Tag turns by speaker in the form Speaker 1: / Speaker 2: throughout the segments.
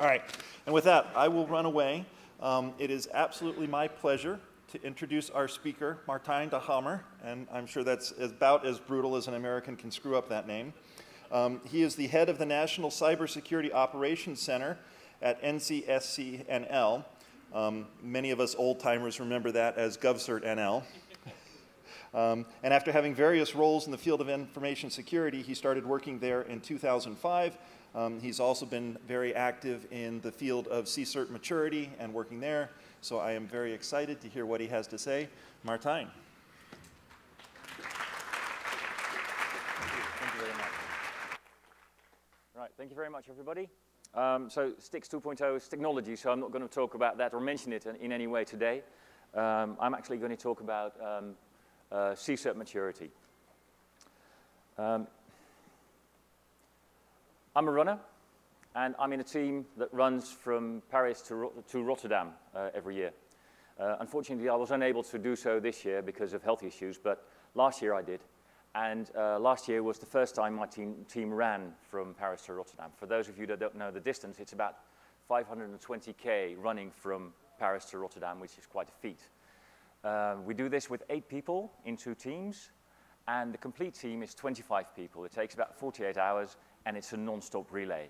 Speaker 1: All right, and with that, I will run away. Um, it is absolutely my pleasure to introduce our speaker, Martijn de Hamer, and I'm sure that's about as brutal as an American can screw up that name. Um, he is the head of the National Cybersecurity Operations Center at NCSC-NL. Um, many of us old-timers remember that as GovCert-NL. Um, and after having various roles in the field of information security, he started working there in 2005. Um, he's also been very active in the field of CSIRT maturity and working there. So I am very excited to hear what he has to say. Martijn.
Speaker 2: Right, thank you very much, everybody. Um, so STIX 2.0 is technology, so I'm not going to talk about that or mention it in, in any way today. Um, I'm actually going to talk about um, uh, CSIRT maturity. Um, I'm a runner, and I'm in a team that runs from Paris to, to Rotterdam uh, every year. Uh, unfortunately, I was unable to do so this year because of health issues, but last year I did. And uh, last year was the first time my team, team ran from Paris to Rotterdam. For those of you that don't know the distance, it's about 520k running from Paris to Rotterdam, which is quite a feat. Uh, we do this with eight people in two teams, and the complete team is 25 people. It takes about 48 hours, and it's a non-stop relay.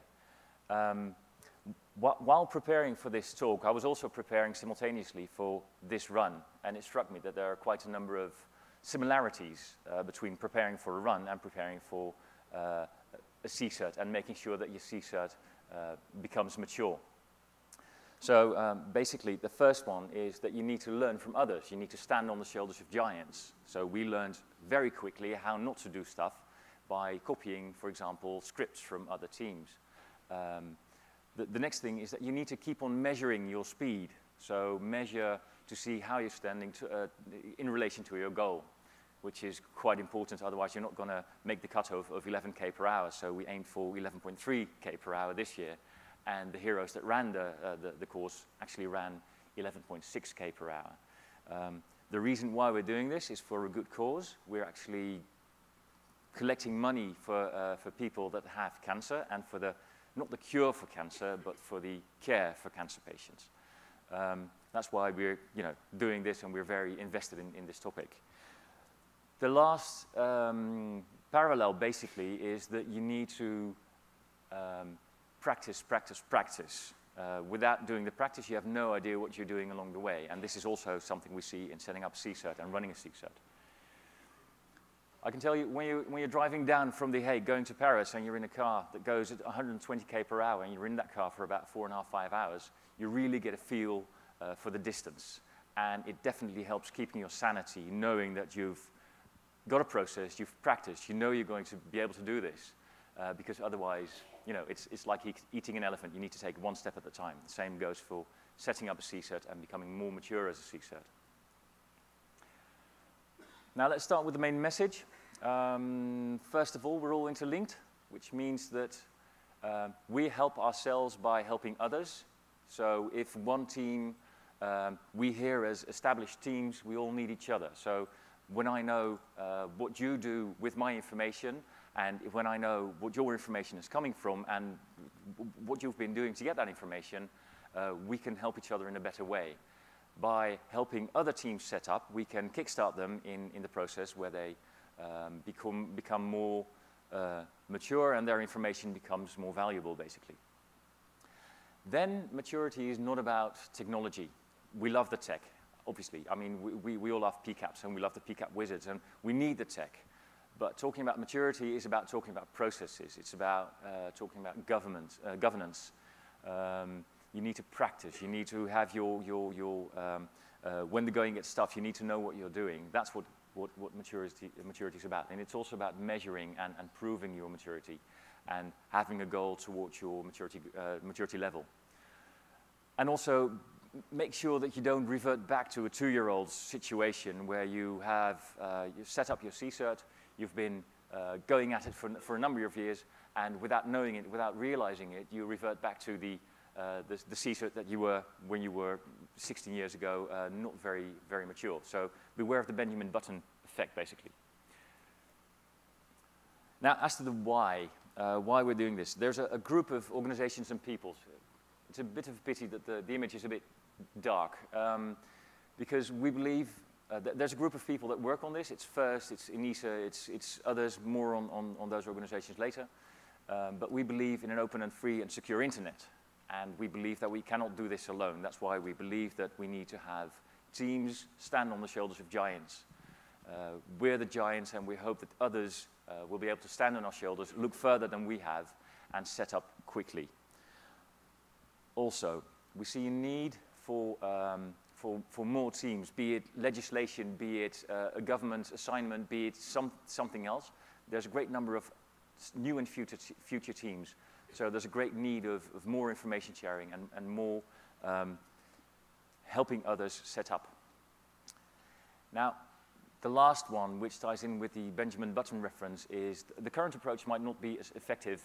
Speaker 2: Um, wh while preparing for this talk, I was also preparing simultaneously for this run, and it struck me that there are quite a number of similarities uh, between preparing for a run and preparing for uh, a CSIRT and making sure that your CSIRT uh, becomes mature. So um, basically, the first one is that you need to learn from others. You need to stand on the shoulders of giants. So we learned very quickly how not to do stuff by copying, for example, scripts from other teams. Um, the, the, next thing is that you need to keep on measuring your speed. So measure to see how you're standing to, uh, in relation to your goal, which is quite important. Otherwise, you're not going to make the cutoff of 11k per hour. So we aimed for 11.3k per hour this year and the heroes that ran the, uh, the, the, course actually ran 11.6k per hour. Um, the reason why we're doing this is for a good cause. We're actually collecting money for, uh, for people that have cancer and for the, not the cure for cancer, but for the care for cancer patients. Um, that's why we're you know, doing this and we're very invested in, in this topic. The last um, parallel basically is that you need to um, practice, practice, practice. Uh, without doing the practice, you have no idea what you're doing along the way. And this is also something we see in setting up CSIRT and running a CSIRT. I can tell you, when, you, when you're driving down from The Hague going to Paris and you're in a car that goes at 120k per hour and you're in that car for about four and a half, five hours, you really get a feel uh, for the distance. And it definitely helps keeping your sanity, knowing that you've got a process, you've practiced, you know you're going to be able to do this. Uh, because otherwise you know, it's, it's like eating an elephant. You need to take one step at a time. The same goes for setting up a CSIRT and becoming more mature as a CSIRT. Now let's start with the main message. Um, first of all, we're all interlinked, which means that uh, we help ourselves by helping others. So if one team, um, we here as established teams, we all need each other. So when I know uh, what you do with my information, and when I know what your information is coming from and what you've been doing to get that information, uh, we can help each other in a better way. By helping other teams set up, we can kickstart them in, in the process where they um, become, become more uh, mature and their information becomes more valuable, basically. Then maturity is not about technology. We love the tech, obviously. I mean, we, we, we all love PCAPs and we love the PCAP wizards and we need the tech. But talking about maturity is about talking about processes. It's about uh, talking about government, uh, governance. Um, you need to practice. You need to have your, your, your um, uh, when the going gets tough, you need to know what you're doing. That's what, what, what maturity, maturity is about. And it's also about measuring and, and proving your maturity and having a goal towards your maturity, uh, maturity level. And also make sure that you don't revert back to a two-year-old situation where you have uh, you set up your CSIRT, You've been uh, going at it for, for a number of years, and without knowing it, without realizing it, you revert back to the, uh, the, the CSIRT that you were when you were 16 years ago, uh, not very, very mature. So beware of the Benjamin Button effect, basically. Now, as to the why, uh, why we're doing this, there's a, a, group of organizations and people, it's a bit of a pity that the, the image is a bit dark um, because we believe uh, th there's a group of people that work on this. It's FIRST, it's ENISA, it's, it's others, more on, on, on those organizations later. Um, but we believe in an open and free and secure internet. And we believe that we cannot do this alone. That's why we believe that we need to have teams stand on the shoulders of giants. Uh, we're the giants, and we hope that others uh, will be able to stand on our shoulders, look further than we have, and set up quickly. Also, we see a need for, um, for, for more teams, be it legislation, be it uh, a government assignment, be it some, something else. There's a great number of new and future, future teams. So there's a great need of, of more information sharing and, and more um, helping others set up. Now, the last one, which ties in with the Benjamin Button reference, is the current approach might not be as effective,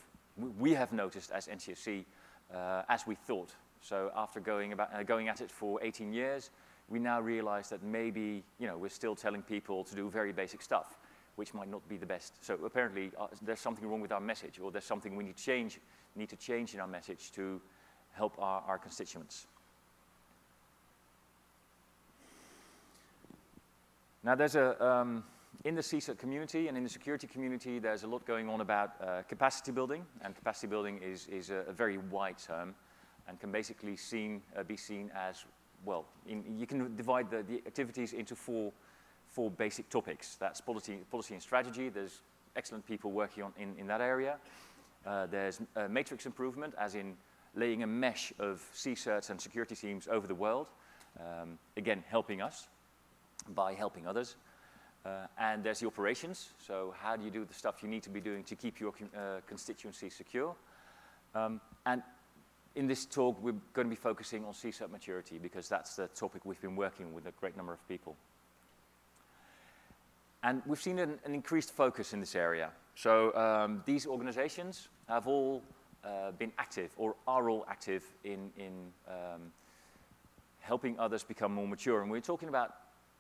Speaker 2: we have noticed as NCSC, uh, as we thought. So after going, about, uh, going at it for 18 years, we now realize that maybe you know, we're still telling people to do very basic stuff, which might not be the best. So apparently uh, there's something wrong with our message, or there's something we need to change, need to change in our message to help our, our constituents. Now there's a, um, in the CSIRT community and in the security community, there's a lot going on about uh, capacity building, and capacity building is, is a, a very wide term and can basically seen, uh, be seen as, well, in, you can divide the, the activities into four, four basic topics. That's policy, policy and strategy. There's excellent people working on in, in that area. Uh, there's matrix improvement, as in laying a mesh of CSIRTs and security teams over the world, um, again, helping us by helping others. Uh, and there's the operations, so how do you do the stuff you need to be doing to keep your uh, constituency secure? Um, and in this talk, we're going to be focusing on CSIRT maturity because that's the topic we've been working with a great number of people. And we've seen an, an increased focus in this area. So um, these organizations have all uh, been active or are all active in, in um, helping others become more mature. And we're talking about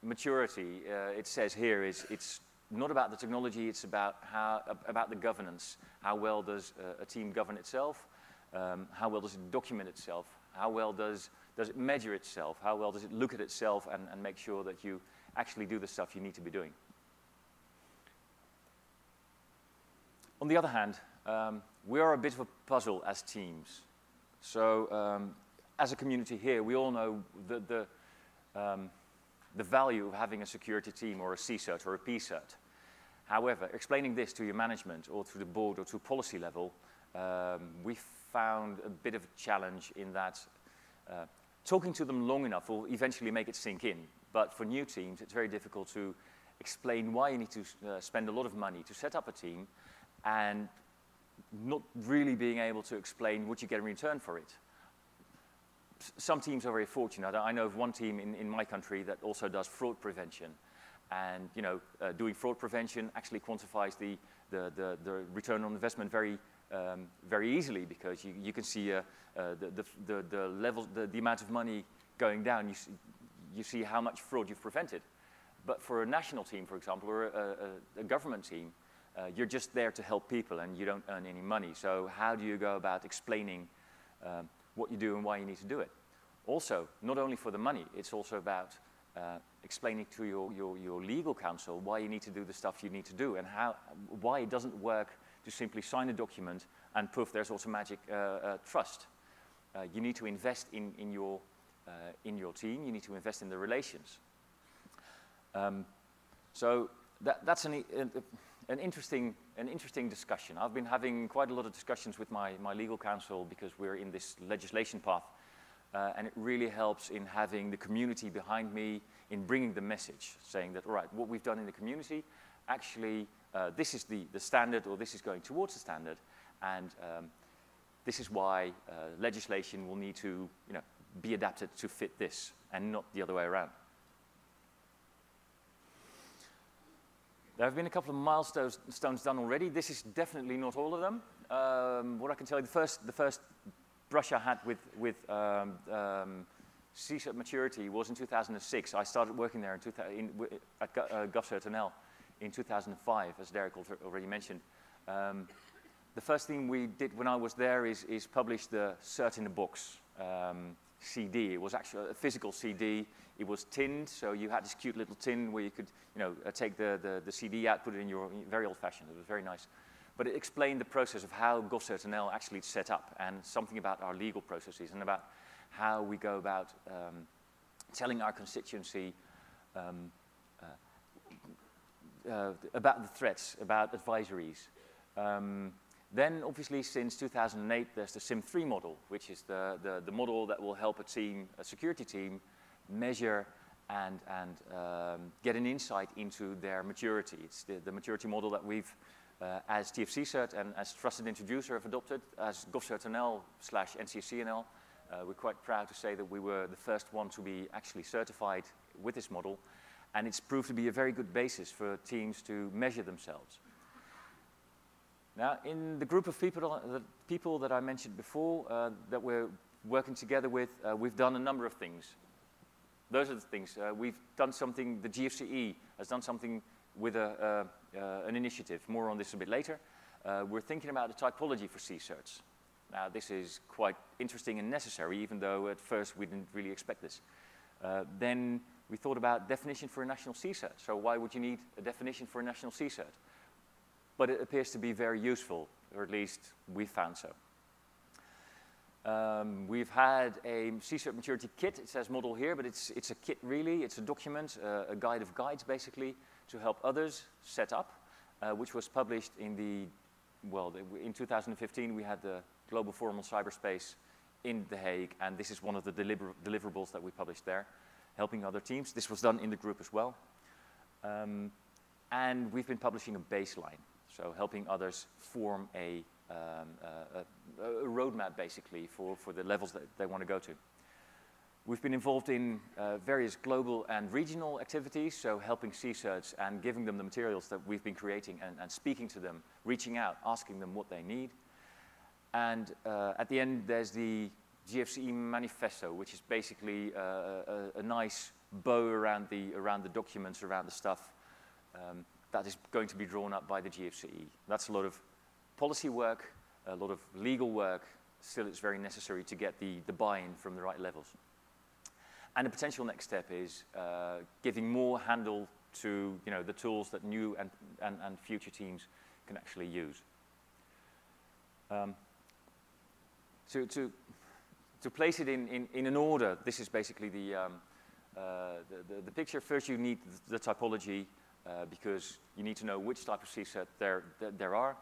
Speaker 2: maturity, uh, it says here, is it's not about the technology, it's about, how, about the governance. How well does a, a team govern itself? Um, how well does it document itself? How well does, does it measure itself? How well does it look at itself and, and make sure that you actually do the stuff you need to be doing? On the other hand, um, we are a bit of a puzzle as teams. So um, as a community here, we all know the, the, um, the value of having a security team or a CSIRT or a PSIRT. However, explaining this to your management or to the board or to policy level, um, we found a bit of a challenge in that uh, talking to them long enough will eventually make it sink in. But for new teams, it's very difficult to explain why you need to uh, spend a lot of money to set up a team and not really being able to explain what you get in return for it. some teams are very fortunate. I know of one team in, in my country that also does fraud prevention. And you know, uh, doing fraud prevention actually quantifies the, the, the, the return on investment very um, very easily because you, you can see uh, uh, the, the, the, level, the, the amount of money going down. You see, you see how much fraud you've prevented. But for a national team, for example, or a, a, a government team, uh, you're just there to help people and you don't earn any money. So how do you go about explaining um, what you do and why you need to do it? Also, not only for the money, it's also about uh, explaining to your, your, your legal counsel why you need to do the stuff you need to do and how, why it doesn't work to simply sign a document and poof, there's automatic uh, uh, trust. Uh, you need to invest in, in, your, uh, in your team. You need to invest in the relations. Um, so that, that's an, an, interesting, an interesting discussion. I've been having quite a lot of discussions with my, my legal counsel because we're in this legislation path. Uh, and it really helps in having the community behind me in bringing the message, saying that, all right, what we've done in the community actually uh, this is the, the standard or this is going towards the standard. And um, this is why uh, legislation will need to you know, be adapted to fit this and not the other way around. There have been a couple of milestones done already. This is definitely not all of them. Um, what I can tell you, the first, the first brush I had with, with um, um, maturity was in 2006. I started working there in, in, at uh, in 2005, as Derek already mentioned. Um, the first thing we did when I was there is, is publish the cert in the box. um, CD. It was actually a physical CD. It was tinned, so you had this cute little tin where you could, you know, uh, take the, the, the, CD out, put it in your very old-fashioned. It was very nice. But it explained the process of how GovCertNL actually set up and something about our legal processes and about how we go about um, telling our constituency um, uh, uh, about the threats, about advisories. Um, then, obviously, since 2008, there's the SIM3 model, which is the, the, the, model that will help a team, a security team, measure and, and um, get an insight into their maturity. It's the, the maturity model that we've, uh, as TF-CSIRT and as trusted introducer, have adopted as GovCertNL slash NCSCNL. Uh, we're quite proud to say that we were the first one to be actually certified with this model, and it's proved to be a very good basis for teams to measure themselves. Now, in the group of people, the people that I mentioned before uh, that we're working together with, uh, we've done a number of things. Those are the things. Uh, we've done something, the GFCE has done something with a, uh, uh, an initiative. More on this a bit later. Uh, we're thinking about a typology for CSIRTs. Now, this is quite interesting and necessary, even though at first we didn't really expect this. then we thought about definition for a national CSIRT. So why would you need a definition for a national CSIRT? but it appears to be very useful, or at least we found so. Um, we've had a CSIRT maturity kit. It says model here, but it's, it's a kit really. It's a document, uh, a guide of guides basically, to help others set up, uh, which was published in the, well, in 2015 we had the Global Forum on Cyberspace in The Hague, and this is one of the deliver deliverables that we published there, helping other teams. This was done in the group as well. Um, and we've been publishing a baseline. So helping others form a, um, a, a, roadmap, basically, for, for the levels that they want to go to. We've been involved in uh, various global and regional activities, so helping CSIRTs and giving them the materials that we've been creating and, and speaking to them, reaching out, asking them what they need. And uh, at the end, there's the GFCE manifesto, which is basically uh, a, a, nice bow around the, around the documents, around the stuff. Um, that is going to be drawn up by the GFCE. That's a lot of policy work, a lot of legal work. Still, it's very necessary to get the, the buy-in from the right levels. And the potential next step is uh, giving more handle to you know, the tools that new and, and, and future teams can actually use. Um, to, to, to place it in, in, in an order, this is basically the, um, uh, the, the, the, picture. First, you need the, typology uh, because you need to know which type of CSIRT there, th there are.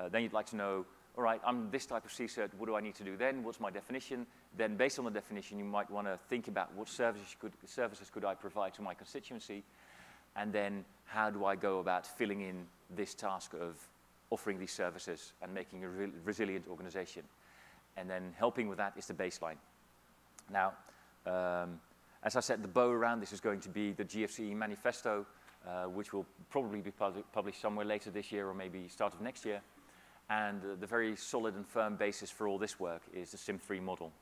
Speaker 2: Uh, then you'd like to know, all right, I'm this type of CSIRT, what do I need to do then? What's my definition? Then based on the definition, you might want to think about what services could, services could I provide to my constituency? And then how do I go about filling in this task of offering these services and making a re resilient organization? And then helping with that is the baseline. Now, um, as I said, the bow around this is going to be the GFCE manifesto, uh, which will probably be published somewhere later this year or maybe start of next year. And the very solid and firm basis for all this work is the SIM3 model.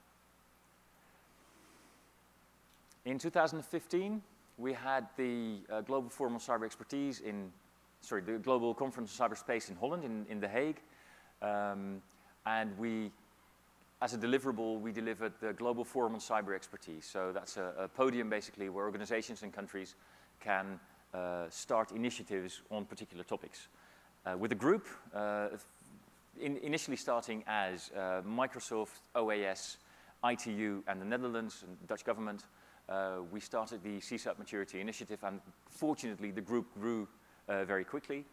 Speaker 2: In 2015, we had the uh, Global Forum on Cyber Expertise in, sorry, the Global Conference on Cyberspace in Holland, in, in The Hague. Um, and we, as a deliverable, we delivered the Global Forum on Cyber Expertise. So that's a, a podium, basically, where organizations and countries can uh, start initiatives on particular topics. Uh, with a group, uh, in initially starting as Microsoft, OAS, ITU, and the Netherlands and the Dutch government, we started the CSIRT Maturity Initiative, and fortunately the group grew very quickly.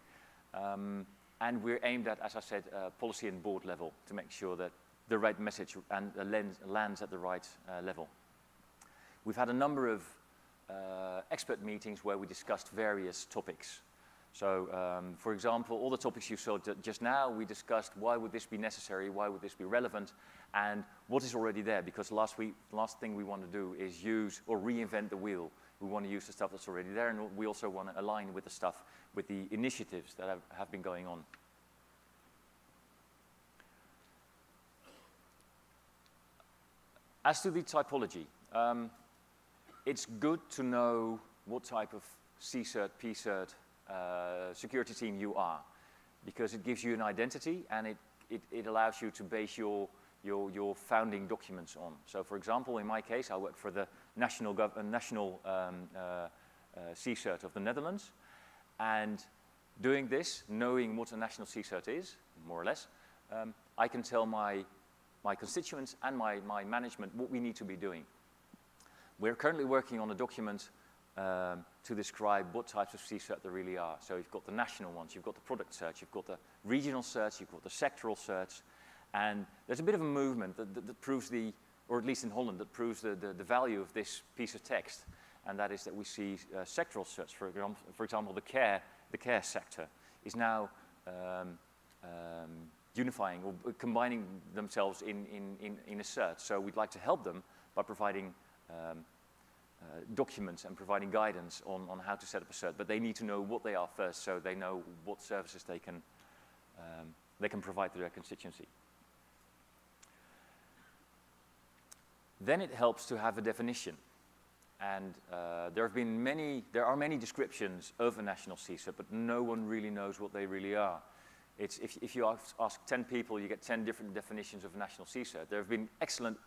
Speaker 2: Um, and we're aimed at, as I said, uh, policy and board level to make sure that the right message and uh, lens, lands at the right uh, level. We've had a number of uh, expert meetings where we discussed various topics. So, um, for example, all the topics you saw just now, we discussed why would this be necessary, why would this be relevant, and what is already there, because last, week, last thing we want to do is use or reinvent the wheel. We want to use the stuff that's already there, and we also want to align with the stuff, with the initiatives that have, have been going on. As to the typology, um, it's good to know what type of CSIRT, PSIRT uh, security team you are because it gives you an identity and it, it, it allows you to base your, your, your founding documents on. So for example, in my case, I work for the National, Gov uh, national um, uh, uh, CSIRT of the Netherlands. And doing this, knowing what a national CSIRT is, more or less, um, I can tell my, my constituents and my, my management what we need to be doing. We're currently working on a document um, to describe what types of CSIRT there really are. So you've got the national ones, you've got the product search, you've got the regional search, you've got the sectoral search, and there's a bit of a movement that, that, that proves the, or at least in Holland, that proves the, the, the, value of this piece of text, and that is that we see uh, sectoral search, for example, for example, the care, the care sector is now um, um, unifying or combining themselves in, in, in, in, a search. So we'd like to help them by providing um, uh, documents and providing guidance on, on how to set up a cert, but they need to know what they are first so they know what services they can, um, they can provide to their constituency. Then it helps to have a definition. And uh, there have been many, there are many descriptions of a national CSIRT, but no one really knows what they really are. It's, if, if you ask, ask 10 people, you get 10 different definitions of a national CSIRT. There have been excellent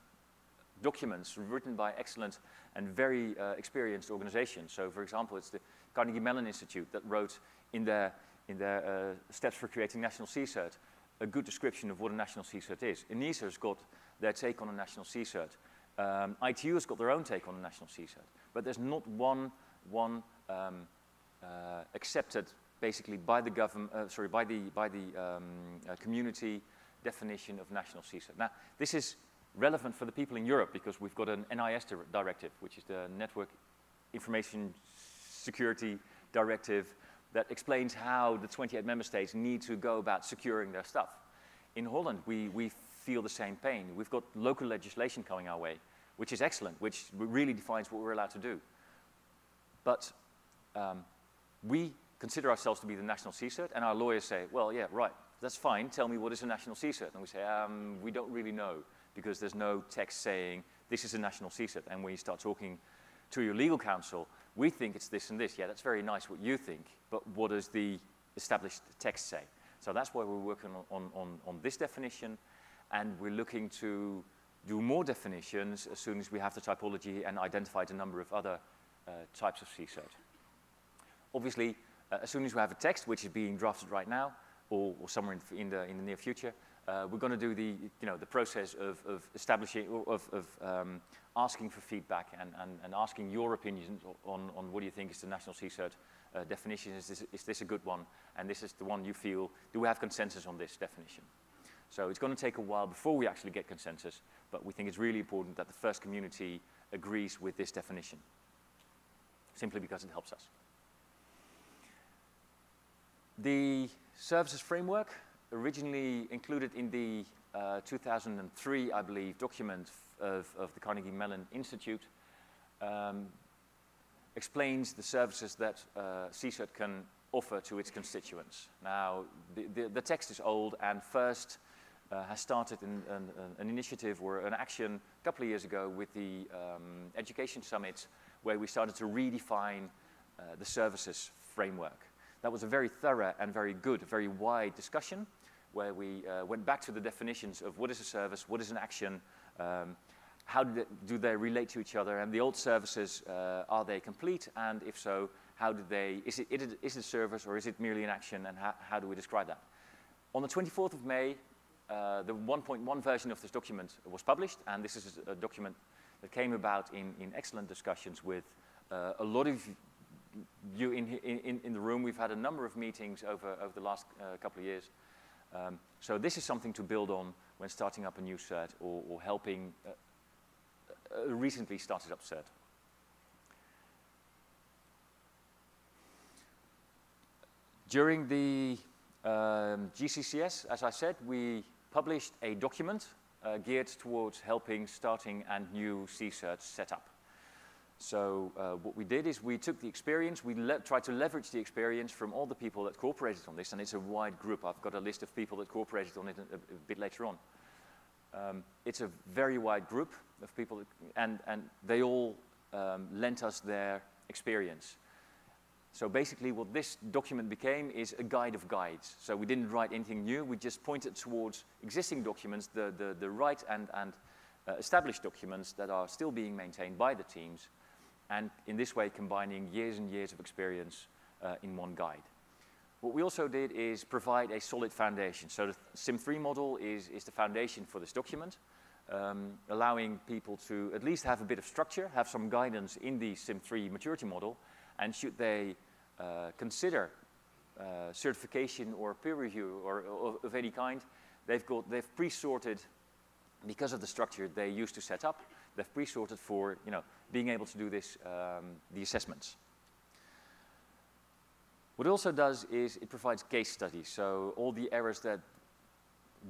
Speaker 2: documents written by excellent and very uh, experienced organizations. So for example, it's the Carnegie Mellon Institute that wrote in their, in their uh, Steps for Creating National CSIRT a good description of what a national CSIRT is. ENISA's got their take on a national CSIRT. Um, ITU has got their own take on a national CSIRT, but there's not one, one um, uh, accepted basically by the government, uh, sorry, by the, by the um, uh, community definition of national CSIRT. Now, this is relevant for the people in Europe because we've got an NIS directive, which is the Network Information Security Directive that explains how the 28 member states need to go about securing their stuff. In Holland, we, we feel the same pain. We've got local legislation coming our way, which is excellent, which really defines what we're allowed to do. But um, we consider ourselves to be the national CSIRT, and our lawyers say, well, yeah, right, that's fine, tell me what is a national CSIRT. And we say, um, we don't really know, because there's no text saying this is a national CSIRT. And when you start talking to your legal counsel, we think it's this and this. Yeah, that's very nice what you think, but what does the established text say? So that's why we're working on, on, on this definition, and we're looking to do more definitions as soon as we have the typology and identified a number of other uh, types of CSIRT. Obviously, uh, as soon as we have a text, which is being drafted right now, or, or somewhere in, in, the, in the near future, uh, we're going to do the, you know, the process of, of establishing, of, of um, asking for feedback and, and, and, asking your opinions on, on what do you think is the national CSIRT uh, definition. Is this, is this a good one? And this is the one you feel, do we have consensus on this definition? So it's going to take a while before we actually get consensus, but we think it's really important that the first community agrees with this definition, simply because it helps us. The services framework, originally included in the uh, 2003, I believe, document of, of the Carnegie Mellon Institute, um, explains the services that uh, CSIRT can offer to its constituents. Now, the, the, the text is old, and first uh, has started an, an, an, initiative or an action a couple of years ago with the um, Education Summit where we started to redefine uh, the services framework. That was a very thorough and very good, very wide discussion where we uh, went back to the definitions of what is a service, what is an action, um, how do they, do they, relate to each other, and the old services, uh, are they complete, and if so, how do they, is it, is it a service or is it merely an action, and how, how do we describe that? On the 24th of May, uh, the 1.1 version of this document was published, and this is a document that came about in, in excellent discussions with uh, a lot of you in, in, in, the room. We've had a number of meetings over, over the last uh, couple of years. Um, so this is something to build on when starting up a new cert or, or helping a, a recently started up cert. During the um, GCCS, as I said, we published a document uh, geared towards helping starting and new CSIRTs set up. So uh, what we did is we took the experience, we tried to leverage the experience from all the people that cooperated on this, and it's a wide group. I've got a list of people that cooperated on it a, a bit later on. Um, it's a very wide group of people, that, and, and they all um, lent us their experience. So basically what this document became is a guide of guides. So we didn't write anything new, we just pointed towards existing documents, the, the, the right and, and uh, established documents that are still being maintained by the teams, and in this way combining years and years of experience uh, in one guide. What we also did is provide a solid foundation. So the SIM3 model is, is the foundation for this document, um, allowing people to at least have a bit of structure, have some guidance in the SIM3 maturity model, and should they uh, consider uh, certification or peer review or, or, of any kind, they've got they've pre-sorted because of the structure they used to set up. They've pre-sorted for you know being able to do this um, the assessments. What it also does is it provides case studies. So all the errors that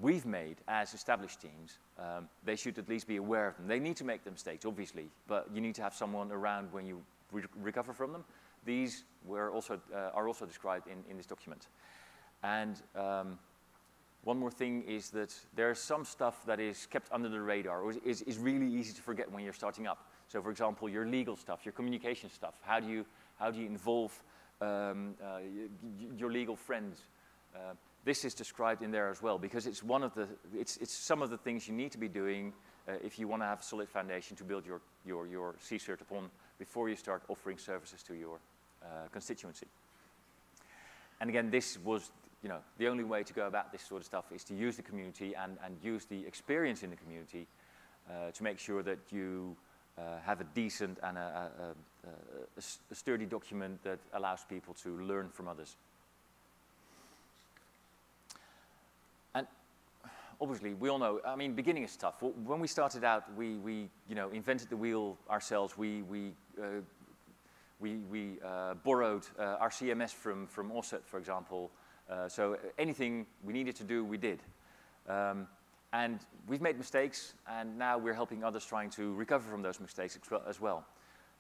Speaker 2: we've made as established teams, um, they should at least be aware of them. They need to make the mistakes, obviously, but you need to have someone around when you re recover from them. These were also, uh, are also described in, in this document. And um, one more thing is that there's some stuff that is kept under the radar or is, is really easy to forget when you're starting up. So for example, your legal stuff, your communication stuff, how do you, how do you involve um, uh, your legal friends? Uh, this is described in there as well because it's one of the, it's, it's some of the things you need to be doing uh, if you want to have a solid foundation to build your, your, your CSIRT upon before you start offering services to your uh, constituency. And again, this was, you know, the only way to go about this sort of stuff is to use the community and, and use the experience in the community uh, to make sure that you uh, have a decent and a, a, a, a, sturdy document that allows people to learn from others. And obviously, we all know, I mean, beginning is tough. When we started out, we, we you know, invented the wheel ourselves. We, we uh, we, we uh, borrowed uh, our CMS from, from Offset, for example. Uh, so anything we needed to do, we did. Um, and we've made mistakes, and now we're helping others trying to recover from those mistakes as well.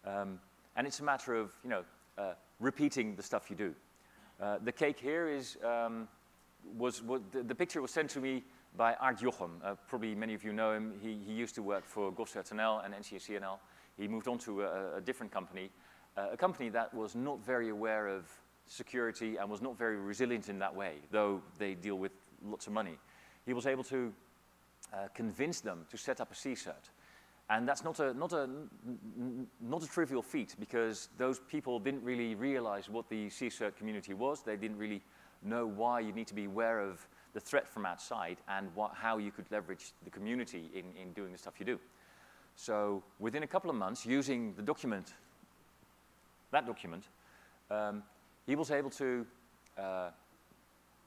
Speaker 2: Um, and it's a matter of, you know, uh, repeating the stuff you do. Uh, the cake here is, um, was, was the, the, picture was sent to me by Aart Jochem. Uh, probably many of you know him. He, he used to work for GovCertNL and NCSCNL. He moved on to a, a different company uh, a company that was not very aware of security and was not very resilient in that way, though they deal with lots of money. He was able to uh, convince them to set up a CSIRT. And that's not a, not, a, not a trivial feat because those people didn't really realize what the CSIRT community was. They didn't really know why you need to be aware of the threat from outside and what, how you could leverage the community in, in doing the stuff you do. So within a couple of months, using the document that document, um, he was able to uh,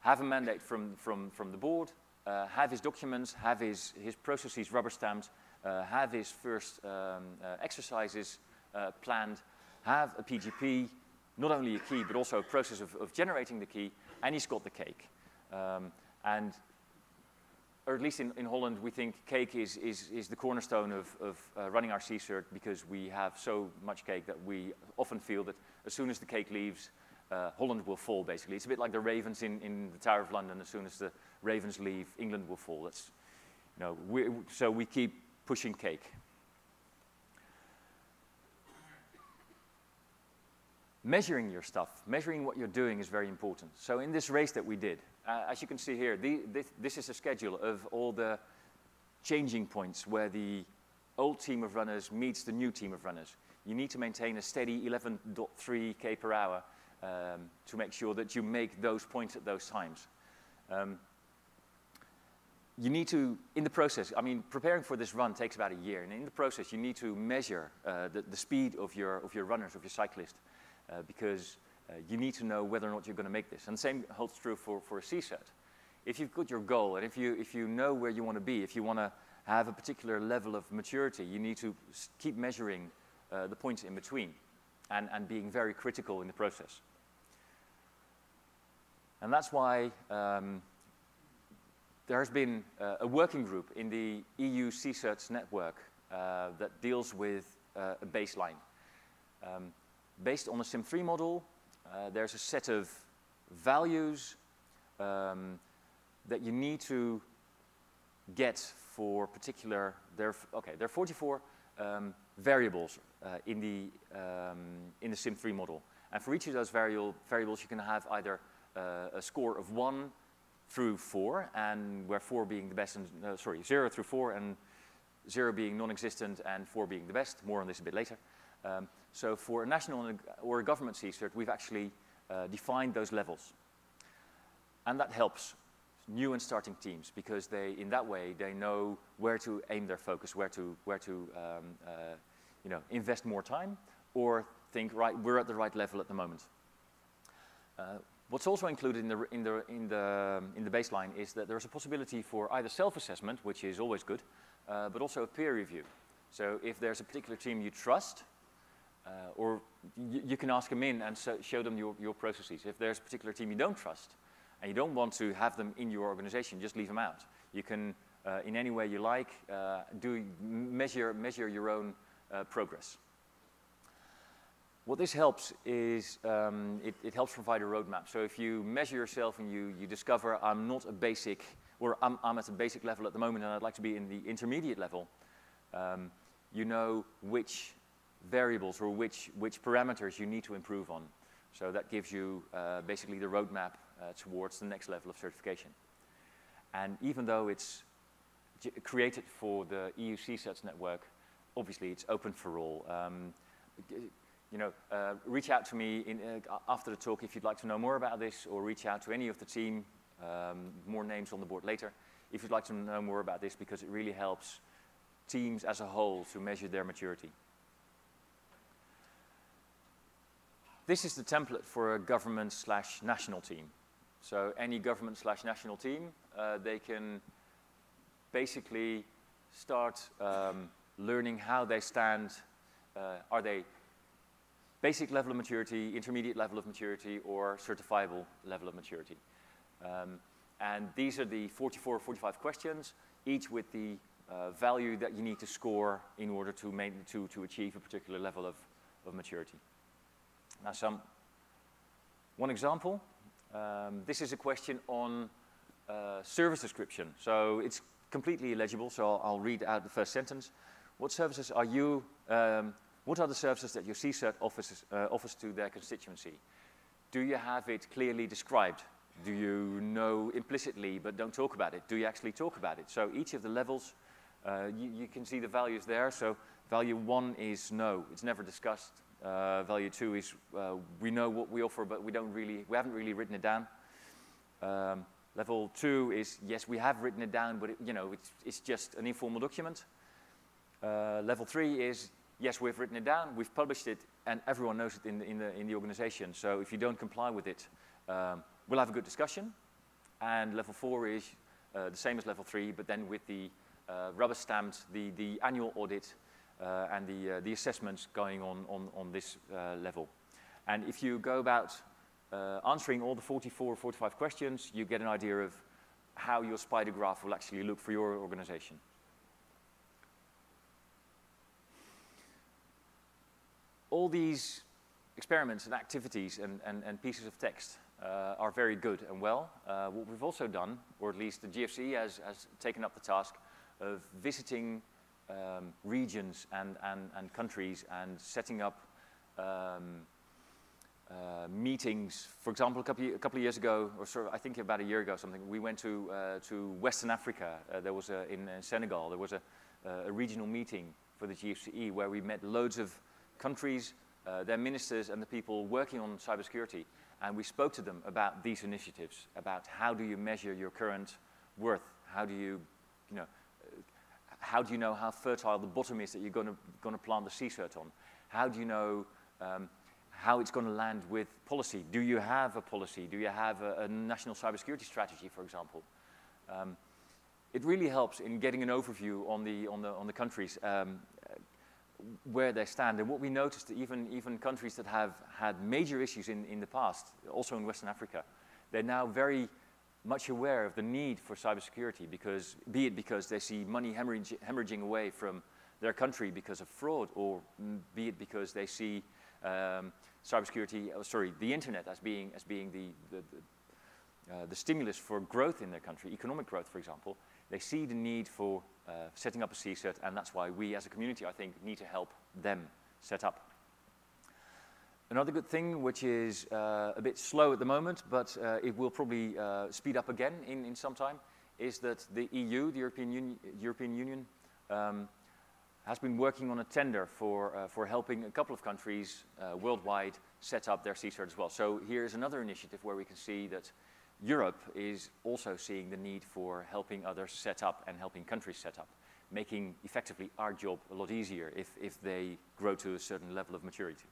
Speaker 2: have a mandate from, from, from the board, uh, have his documents, have his, his processes rubber stamped, uh, have his first um, uh, exercises uh, planned, have a PGP, not only a key, but also a process of, of generating the key, and he's got the cake. Um, and or at least in, in Holland, we think cake is, is, is the cornerstone of, of uh, running our CSIRT because we have so much cake that we often feel that as soon as the cake leaves, uh, Holland will fall, basically. It's a bit like the ravens in, in the Tower of London. As soon as the ravens leave, England will fall. That's, you know, we, so we keep pushing cake. Measuring your stuff, measuring what you're doing is very important. So in this race that we did, uh, as you can see here, the, this, this is a schedule of all the changing points where the old team of runners meets the new team of runners. You need to maintain a steady 11.3 k per hour um, to make sure that you make those points at those times. Um, you need to, in the process, I mean, preparing for this run takes about a year, and in the process, you need to measure uh, the, the, speed of your, of your runners, of your cyclist, uh, because uh, you need to know whether or not you're going to make this. And the same holds true for, for a CSIRT. If you've got your goal and if you, if you know where you want to be, if you want to have a particular level of maturity, you need to keep measuring uh, the points in between and, and being very critical in the process. And that's why um, there has been uh, a working group in the EU CSIRTs network uh, that deals with uh, a baseline. Um, based on the SIM3 model, uh, there's a set of values um, that you need to get for particular, there, okay, there are 44 um, variables uh, in, the, um, in the SIM3 model. And for each of those variable, variables, you can have either uh, a score of 1 through 4, and where 4 being the best, and, uh, sorry, 0 through 4, and 0 being non-existent, and 4 being the best. More on this a bit later. Um, so for a national or a government CSIRT, we've actually uh, defined those levels. And that helps new and starting teams because they, in that way, they know where to aim their focus, where to, where to um, uh, you know, invest more time, or think, right, we're at the right level at the moment. Uh, what's also included in the, in, the, in, the, in the baseline is that there's a possibility for either self-assessment, which is always good, uh, but also a peer review. So if there's a particular team you trust, uh, or you can ask them in and so show them your, your processes. If there's a particular team you don't trust, and you don't want to have them in your organization, just leave them out. You can, uh, in any way you like, uh, do measure, measure your own uh, progress. What this helps is um, it, it, helps provide a roadmap. So if you measure yourself and you, you discover I'm not a basic, or I'm, I'm, at a basic level at the moment and I'd like to be in the intermediate level, um, you know which variables or which, which parameters you need to improve on. So that gives you uh, basically the roadmap uh, towards the next level of certification. And even though it's created for the EU CSIRTs network, obviously it's open for all. Um, you know, uh, reach out to me in, uh, after the talk if you'd like to know more about this, or reach out to any of the team. Um, more names on the board later. If you'd like to know more about this, because it really helps teams as a whole to measure their maturity. This is the template for a government slash national team. So any government slash national team, uh, they can basically start um, learning how they stand. Uh, are they basic level of maturity, intermediate level of maturity, or certifiable level of maturity? Um, and these are the 44 or 45 questions, each with the uh, value that you need to score in order to, to, to achieve a particular level of, of maturity. Now some, one example, um, this is a question on uh, service description. So it's completely illegible, so I'll, I'll, read out the first sentence. What services are you, um, what are the services that your CSIRT offers, uh, offers to their constituency? Do you have it clearly described? Do you know implicitly but don't talk about it? Do you actually talk about it? So each of the levels, uh, you, you, can see the values there. So value one is no, it's never discussed. Uh, value two is uh, we know what we offer, but we don't really, we haven't really written it down. Um, level two is yes, we have written it down, but it, you know, it's, it's just an informal document. Uh, level three is yes, we've written it down, we've published it, and everyone knows it in the, in the, in the organization. So if you don't comply with it, um, we'll have a good discussion. And level four is uh, the same as level three, but then with the uh, rubber stamped, the, the annual audit uh, and the, uh, the assessments going on on, on this uh, level. And if you go about answering all the 44 or 45 questions, you get an idea of how your spider graph will actually look for your organization. All these experiments and activities and, and, and pieces of text uh, are very good and well. Uh, what we've also done, or at least the GFC has, has taken up the task of visiting um, regions and, and, and countries and setting up um, uh, meetings. For example, a couple, a couple of years ago, or sort of, I think about a year ago something, we went to, uh, to Western Africa. Uh, there was a, in uh, Senegal, there was a, uh, a, regional meeting for the GFCE where we met loads of countries, uh, their ministers and the people working on cybersecurity. And we spoke to them about these initiatives, about how do you measure your current worth? How do you, you know, how do you know how fertile the bottom is that you're going to plant the CSIRT on? How do you know um, how it's going to land with policy? Do you have a policy? Do you have a, a national cybersecurity strategy, for example? Um, it really helps in getting an overview on the, on the, on the countries um, where they stand. And what we noticed, even, even countries that have had major issues in, in the past, also in Western Africa, they're now very much aware of the need for cybersecurity because, be it because they see money hemorrhaging away from their country because of fraud, or be it because they see um, cybersecurity, oh, sorry, the internet as being, as being the, the, the, uh, the, stimulus for growth in their country, economic growth, for example. They see the need for uh, setting up a CSIRT, and that's why we as a community, I think, need to help them set up. Another good thing, which is uh, a bit slow at the moment, but uh, it will probably uh, speed up again in, in some time, is that the EU, the European, Uni European Union, um, has been working on a tender for, uh, for helping a couple of countries uh, worldwide set up their CSIRT as well. So here's another initiative where we can see that Europe is also seeing the need for helping others set up and helping countries set up, making effectively our job a lot easier if, if they grow to a certain level of maturity.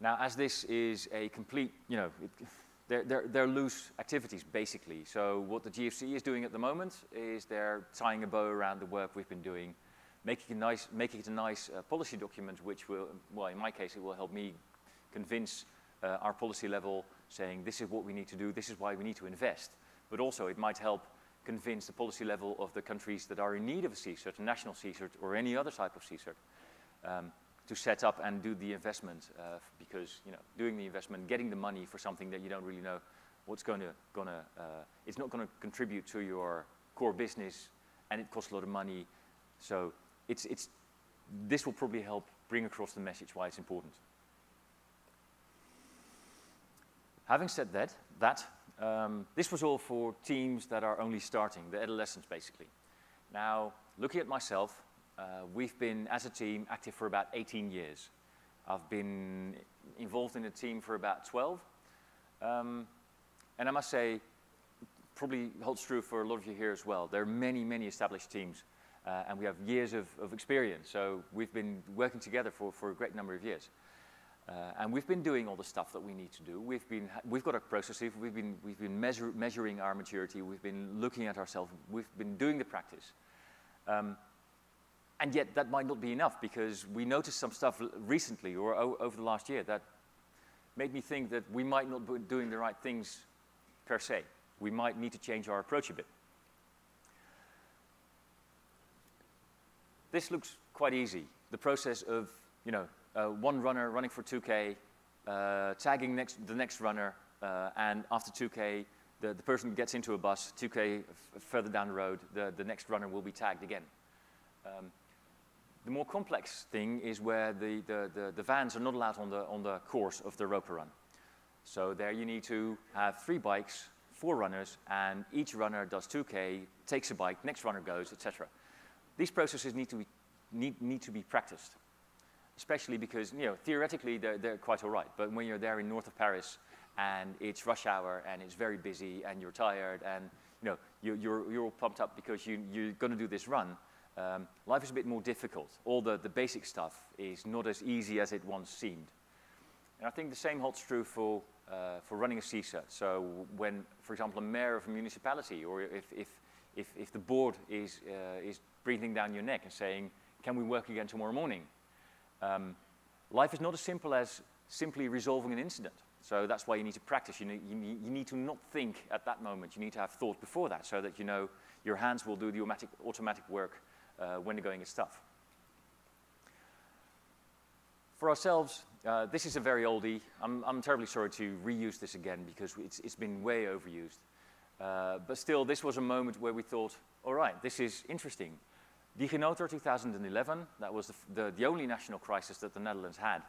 Speaker 2: Now, as this is a complete, you know, it, they're, they're, they're, loose activities, basically. So what the GFC is doing at the moment is they're tying a bow around the work we've been doing, making, a nice, making it a nice uh, policy document, which will, well, in my case, it will help me convince uh, our policy level, saying this is what we need to do, this is why we need to invest. But also, it might help convince the policy level of the countries that are in need of a CSIRT, a national CSIRT, or any other type of CSIRT, um, to set up and do the investment uh, because you know doing the investment, getting the money for something that you don't really know what's going to gonna uh, it's not going to contribute to your core business, and it costs a lot of money. So it's it's this will probably help bring across the message why it's important. Having said that, that um, this was all for teams that are only starting, the adolescents basically. Now, looking at myself, uh, we've been, as a team, active for about 18 years. I've been involved in the team for about 12. Um, and I must say, probably holds true for a lot of you here as well. There are many, many established teams, uh, and we have years of, of, experience. So we've been working together for, for a great number of years. Uh, and we've been doing all the stuff that we need to do. We've, been, we've got a process, we've been, we've been measure, measuring our maturity, we've been looking at ourselves, we've been doing the practice. Um, and yet that might not be enough because we noticed some stuff recently or over the last year that made me think that we might not be doing the right things per se. We might need to change our approach a bit. This looks quite easy. The process of, you know, uh, one runner running for 2K, uh, tagging next, the next runner, uh, and after 2K, the, the person gets into a bus, 2K further down the road, the, the next runner will be tagged again. Um, the more complex thing is where the, the, the, the, vans are not allowed on the, on the course of the Roparun. So there you need to have three bikes, four runners, and each runner does 2K, takes a bike, next runner goes, etc. These processes need to be, need, need to be practiced, especially because, you know, theoretically they're, they're quite all right, but when you're there in north of Paris and it's rush hour and it's very busy and you're tired and, you know, you, you're, you're all pumped up because you, you're going to do this run, um, life is a bit more difficult. All the, the basic stuff is not as easy as it once seemed. And I think the same holds true for, uh, for running a CSIRT. So when, for example, a mayor of a municipality or if, if, if, if the board is, uh, is breathing down your neck and saying, can we work again tomorrow morning? Um, life is not as simple as simply resolving an incident. So that's why you need to practice. You need, you, you need to not think at that moment. You need to have thought before that so that you know your hands will do the automatic, automatic work uh, when the going is tough. For ourselves, uh, this is a very oldie. I'm, I'm, terribly sorry to reuse this again because it's, it's been way overused. Uh, but still, this was a moment where we thought, all right, this is interesting. DigiNotar 2011, that was the, the, the, only national crisis that the Netherlands had.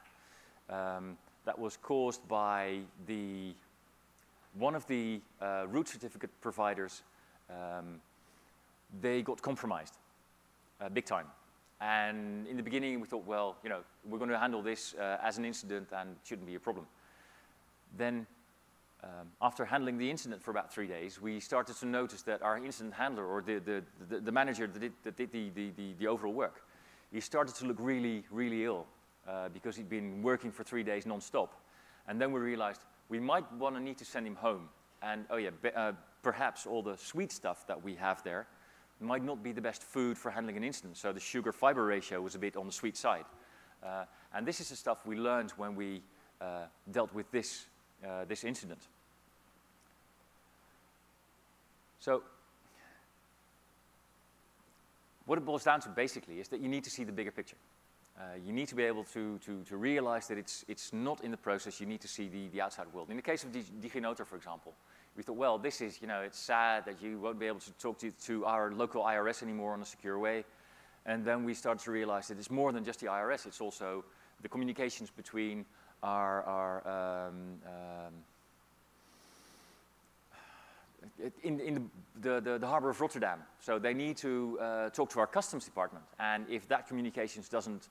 Speaker 2: Um, that was caused by the, one of the uh, root certificate providers, um, they got compromised uh, big time. And in the beginning, we thought, well, you know, we're going to handle this uh, as an incident and it shouldn't be a problem. Then, um, after handling the incident for about three days, we started to notice that our incident handler, or the, the, the, the manager that did, that did the, the, the, the, overall work, he started to look really, really ill uh, because he'd been working for three days non-stop. And then we realized we might want to need to send him home. And, oh yeah, uh, perhaps all the sweet stuff that we have there might not be the best food for handling an incident. So the sugar fiber ratio was a bit on the sweet side. Uh, and this is the stuff we learned when we uh, dealt with this, uh, this incident. So what it boils down to basically is that you need to see the bigger picture. Uh, you need to be able to, to, to realize that it's, it's not in the process, you need to see the, the outside world. In the case of DigiNotar, for example, we thought, well, this is, you know, it's sad that you won't be able to talk to, to our local IRS anymore in a secure way. And then we started to realize that it's more than just the IRS, it's also the communications between our, our um, um, in, in the, the, the, harbor of Rotterdam. So they need to uh, talk to our customs department. And if that communications doesn't,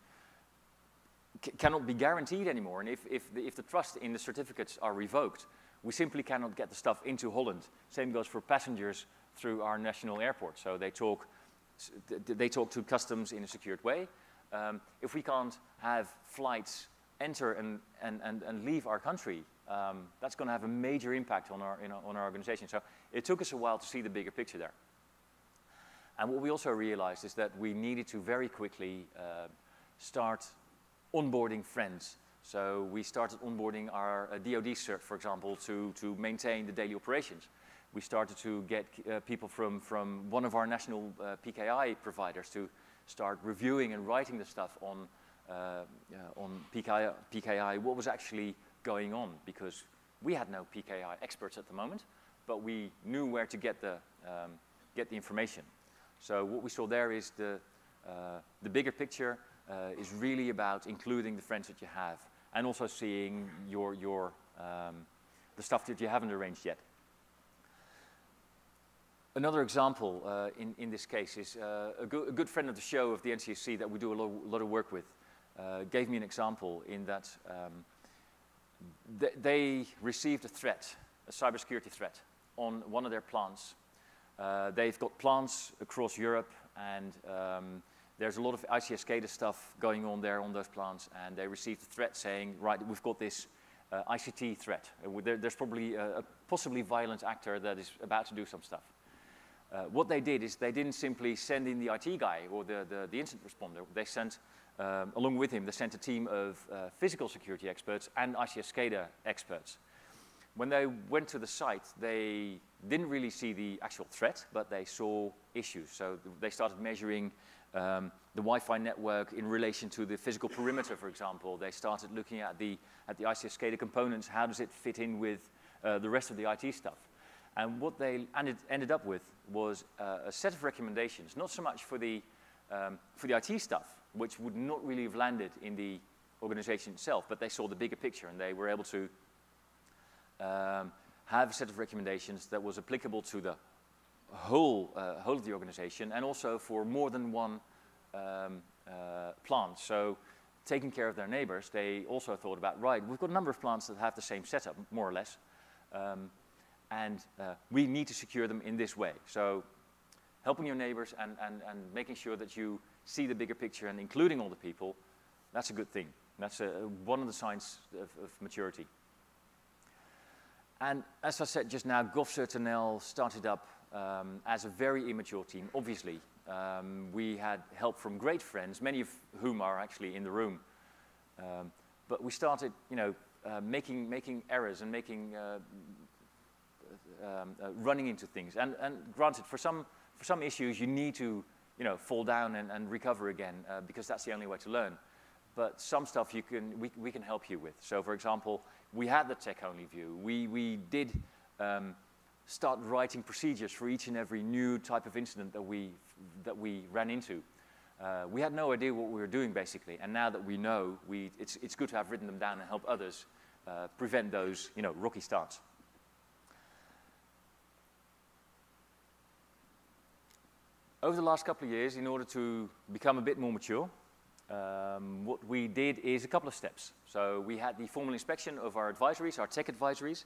Speaker 2: cannot be guaranteed anymore, and if, if, the, if the trust in the certificates are revoked, we simply cannot get the stuff into Holland. Same goes for passengers through our national airport. So they talk, they talk to customs in a secured way. Um, if we can't have flights enter and, and, and, and leave our country, um, that's going to have a major impact on our, you know, on our organization. So it took us a while to see the bigger picture there. And what we also realized is that we needed to very quickly uh, start onboarding friends. So we started onboarding our uh, DoD cert, for example, to, to maintain the daily operations. We started to get uh, people from, from one of our national uh, PKI providers to start reviewing and writing the stuff on, on PKI, PKI, what was actually going on, because we had no PKI experts at the moment, but we knew where to get the, um, get the information. So what we saw there is the, uh, the bigger picture uh, is really about including the friends that you have and also seeing your, your, um, the stuff that you haven't arranged yet. Another example uh, in, in this case is uh, a, go a, good friend of the show of the NCSC that we do a lot, a lot of work with uh, gave me an example in that um, th they received a threat, a cybersecurity threat, on one of their plants. Uh, they've got plants across Europe and um, there's a lot of ICS SCADA stuff going on there on those plants and they received a threat saying, right, we've got this uh, ICT threat. There, there's probably a, a possibly violent actor that is about to do some stuff. Uh, what they did is they didn't simply send in the IT guy or the, the, the incident responder. They sent, um, along with him, they sent a team of uh, physical security experts and ICS SCADA experts. When they went to the site, they didn't really see the actual threat, but they saw issues. So they started measuring um, the Wi-Fi network in relation to the physical perimeter, for example. They started looking at the, at the ICS SCADA components. How does it fit in with uh, the rest of the IT stuff? And what they ended, ended up with was uh, a set of recommendations, not so much for the, um, for the IT stuff, which would not really have landed in the organization itself, but they saw the bigger picture and they were able to um, have a set of recommendations that was applicable to the whole, uh, whole of the organization and also for more than one um, uh, plant. So taking care of their neighbors, they also thought about, right, we've got a number of plants that have the same setup, more or less. Um, and uh, we need to secure them in this way. So helping your neighbors and, and, and making sure that you see the bigger picture and including all the people, that's a good thing. That's a, one of the signs of, of, maturity. And as I said just now, GOVCERT.NL started up um, as a very immature team, obviously. Um, we had help from great friends, many of whom are actually in the room. Um, but we started, you know, uh, making, making errors and making uh, um, uh, running into things. And, and granted, for some, for some issues, you need to you know, fall down and, and recover again uh, because that's the only way to learn. But some stuff you can, we, we can help you with. So for example, we had the tech-only view. We, we did um, start writing procedures for each and every new type of incident that we, that we ran into. Uh, we had no idea what we were doing, basically. And now that we know, we, it's, it's good to have written them down and help others uh, prevent those you know, rocky starts. Over the last couple of years, in order to become a bit more mature, um, what we did is a couple of steps. So we had the formal inspection of our advisories, our tech advisories,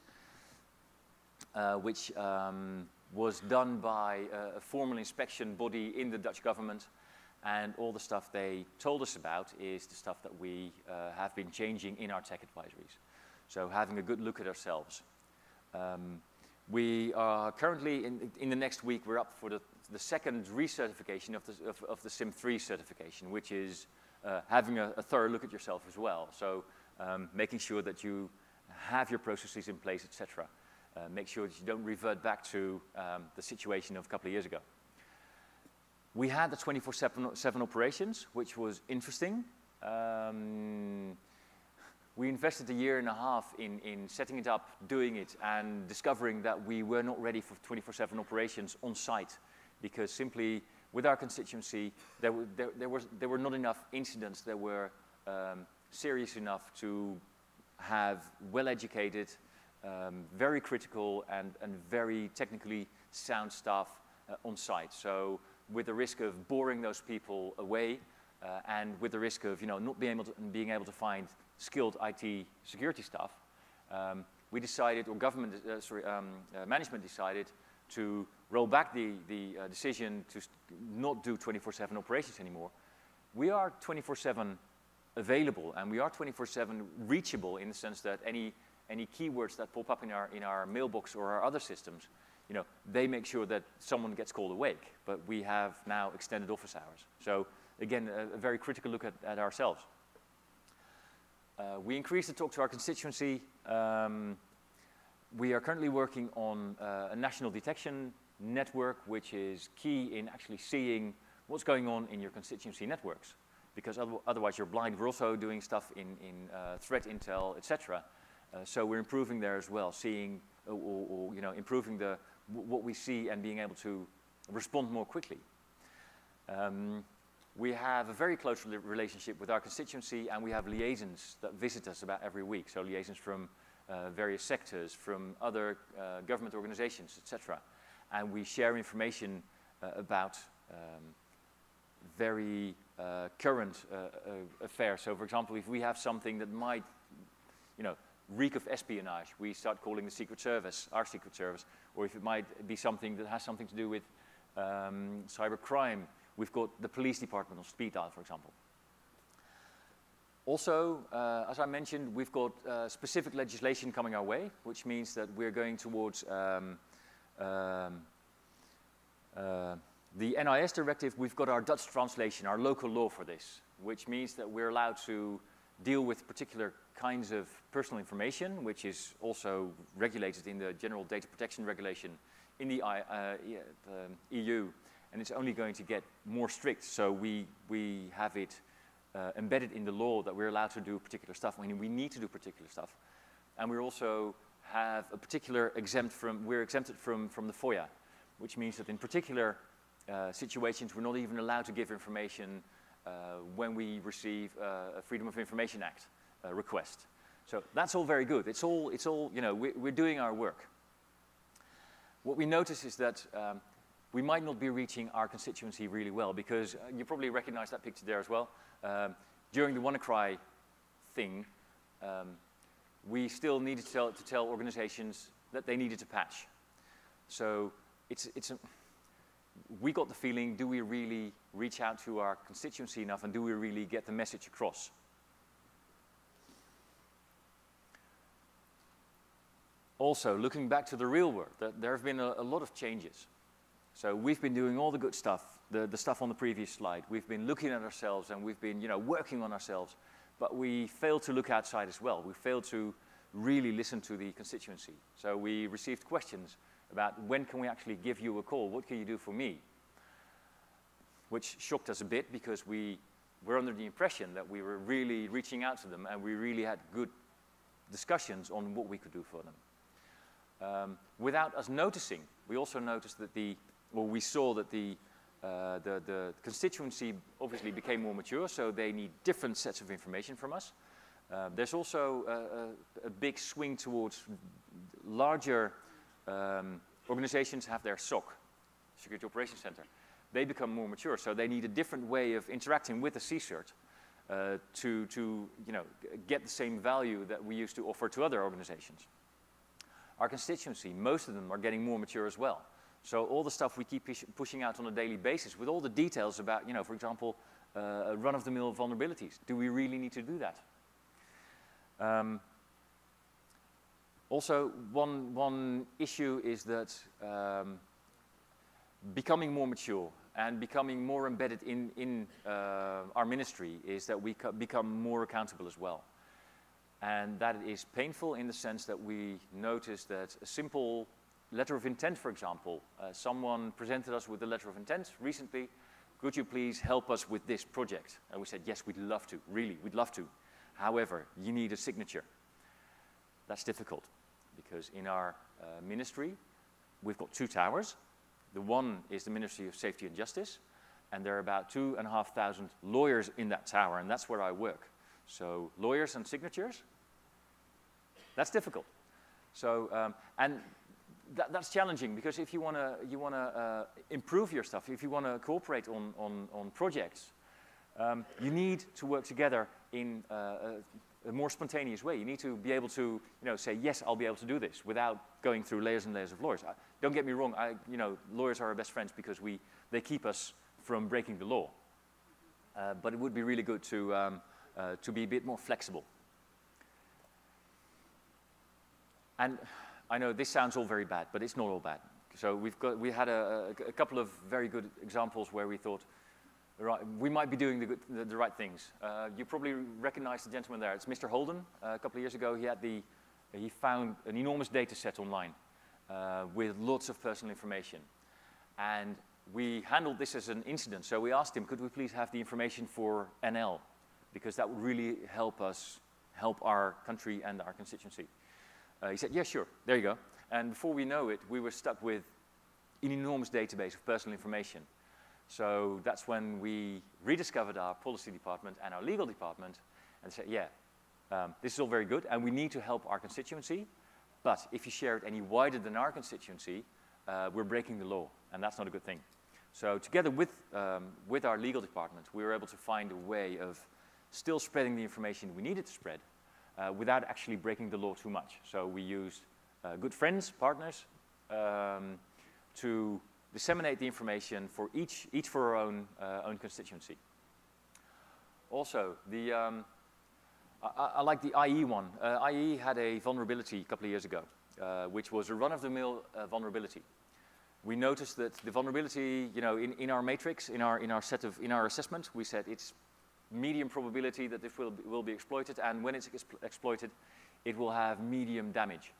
Speaker 2: uh, which um, was done by a, a, formal inspection body in the Dutch government. And all the stuff they told us about is the stuff that we uh, have been changing in our tech advisories. So having a good look at ourselves. Um, we are currently, in, in the next week, we're up for the the second recertification of the, of, of the SIM3 certification, which is uh, having a, a, thorough look at yourself as well. So um, making sure that you have your processes in place, etc. Uh, make sure that you don't revert back to um, the situation of a couple of years ago. We had the 24-7 operations, which was interesting. Um, we invested a year and a half in, in setting it up, doing it, and discovering that we were not ready for 24-7 operations on site because simply with our constituency, there, were, there, there, was, there were not enough incidents that were um, serious enough to have well-educated, um, very critical and, and very technically sound staff uh, on site. So with the risk of boring those people away uh, and with the risk of you know, not being able to, being able to find skilled IT security staff, um, we decided, or government, uh, sorry, um, uh, management decided to roll back the, the uh, decision to not do 24-7 operations anymore. We are 24-7 available and we are 24-7 reachable in the sense that any, any keywords that pop up in our, in our mailbox or our other systems, you know, they make sure that someone gets called awake, but we have now extended office hours. So again, a, a very critical look at, at ourselves. Uh, we increased the talk to our constituency. Um, we are currently working on uh, a national detection network, which is key in actually seeing what's going on in your constituency networks. Because otherwise you're blind. We're also doing stuff in, in uh, threat intel, etc. Uh, so we're improving there as well, seeing or, or, you know, improving the, what we see and being able to respond more quickly. Um, we have a very close relationship with our constituency and we have liaisons that visit us about every week. So liaisons from uh, various sectors, from other uh, government organizations, etc. And we share information uh, about um, very uh, current uh, uh, affairs. So for example, if we have something that might, you know, reek of espionage, we start calling the Secret Service, our Secret Service, or if it might be something that has something to do with um, cyber crime, We've got the police department on speed dial, for example. Also, uh, as I mentioned, we've got uh, specific legislation coming our way, which means that we're going towards um, um, uh, the NIS directive. We've got our Dutch translation, our local law for this, which means that we're allowed to deal with particular kinds of personal information, which is also regulated in the General Data Protection Regulation in the uh, EU um, and it's only going to get more strict. So we, we have it uh, embedded in the law that we're allowed to do particular stuff. I mean, we need to do particular stuff. And we're also have a particular exempt from, we're exempted from, from the FOIA, which means that in particular uh, situations, we're not even allowed to give information uh, when we receive uh, a Freedom of Information Act uh, request. So that's all very good. It's all, it's all you know, we, we're doing our work. What we notice is that um, we might not be reaching our constituency really well because uh, you probably recognize that picture there as well. Um, during the WannaCry thing, um, we still needed to tell, to tell, organizations that they needed to patch. So it's, it's a, we got the feeling, do we really reach out to our constituency enough and do we really get the message across? Also, looking back to the real world, there have been a, a lot of changes. So we've been doing all the good stuff, the, the stuff on the previous slide. We've been looking at ourselves and we've been you know, working on ourselves, but we failed to look outside as well. We failed to really listen to the constituency. So we received questions about when can we actually give you a call? What can you do for me? Which shocked us a bit because we were under the impression that we were really reaching out to them and we really had good discussions on what we could do for them. Um, without us noticing, we also noticed that the well, we saw that the, uh, the, the, constituency obviously became more mature, so they need different sets of information from us. Uh, there's also a, a, big swing towards larger um, organizations have their SOC, Security Operations Center. They become more mature, so they need a different way of interacting with the CSIRT uh, to, to you know, get the same value that we used to offer to other organizations. Our constituency, most of them are getting more mature as well. So all the stuff we keep push pushing out on a daily basis with all the details about, you know, for example, uh, run-of-the-mill vulnerabilities. Do we really need to do that? Um, also, one, one issue is that um, becoming more mature and becoming more embedded in, in uh, our ministry is that we become more accountable as well. And that is painful in the sense that we notice that a simple letter of intent, for example. Uh, someone presented us with a letter of intent recently. Could you please help us with this project? And we said, yes, we'd love to, really, we'd love to. However, you need a signature. That's difficult because in our uh, ministry, we've got two towers. The one is the Ministry of Safety and Justice, and there are about two and a half thousand lawyers in that tower, and that's where I work. So lawyers and signatures, that's difficult. So, um, and that, that's challenging because if you want to you wanna, uh, improve your stuff, if you want to cooperate on, on, on projects, um, you need to work together in uh, a, a, more spontaneous way. You need to be able to you know, say, yes, I'll be able to do this without going through layers and layers of lawyers. I, don't get me wrong, I, you know, lawyers are our best friends because we, they keep us from breaking the law. Uh, but it would be really good to, um, uh, to be a bit more flexible. And I know this sounds all very bad, but it's not all bad. So we've got, we had a, a, couple of very good examples where we thought, right, we might be doing the, good, the, the right things. Uh, you probably recognize the gentleman there. It's Mr. Holden. Uh, a couple of years ago, he, had the, he found an enormous data set online uh, with lots of personal information. And we handled this as an incident. So we asked him, could we please have the information for NL? Because that would really help us help our country and our constituency. Uh, he said, yeah, sure, there you go. And before we know it, we were stuck with an enormous database of personal information. So that's when we rediscovered our policy department and our legal department and said, yeah, um, this is all very good and we need to help our constituency, but if you share it any wider than our constituency, uh, we're breaking the law and that's not a good thing. So together with, um, with our legal department, we were able to find a way of still spreading the information we needed to spread, uh, without actually breaking the law too much. So we used uh, good friends, partners, um, to disseminate the information for each, each for our own, uh, own constituency. Also, the, um, I, I, like the IE one. Uh, IE had a vulnerability a couple of years ago, uh, which was a run-of-the-mill uh, vulnerability. We noticed that the vulnerability, you know, in, in our matrix, in our, in our set of, in our assessment, we said it's medium probability that this will be, will be exploited, and when it's exploited, it will have medium damage.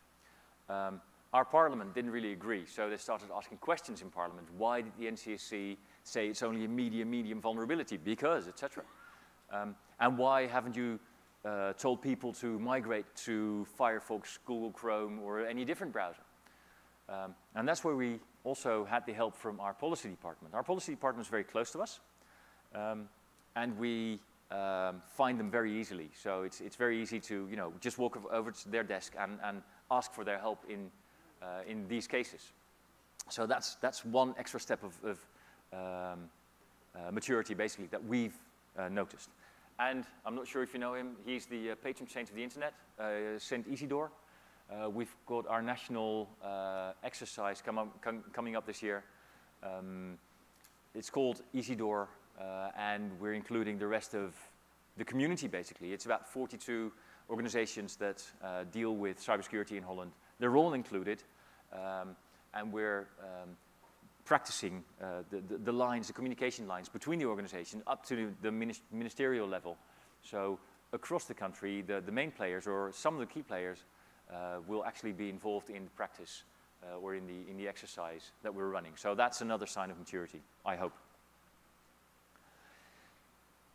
Speaker 2: Um, our parliament didn't really agree, so they started asking questions in parliament. Why did the NCSC say it's only a medium, medium vulnerability? Because, etc. Um, and why haven't you uh, told people to migrate to Firefox, Google Chrome, or any different browser? Um, and that's where we also had the help from our policy department. Our policy department is very close to us. Um, and we um, find them very easily. So it's, it's very easy to, you know, just walk over to their desk and, and ask for their help in, uh, in these cases. So that's, that's one extra step of, of um, uh, maturity, basically, that we've uh, noticed. And I'm not sure if you know him, he's the uh, patron saint of the internet, uh, Saint Isidore. Uh, we've got our national exercise come up, com coming up this year. Um, it's called Isidore uh, and we're including the rest of the community, basically. It's about 42 organizations that uh, deal with cybersecurity in Holland. They're all included, um, and we're um, practicing uh, the, the, the, lines, the communication lines between the organizations up to the ministerial level. So across the country, the, the main players or some of the key players uh, will actually be involved in the practice uh, or in the, in the exercise that we're running. So that's another sign of maturity, I hope.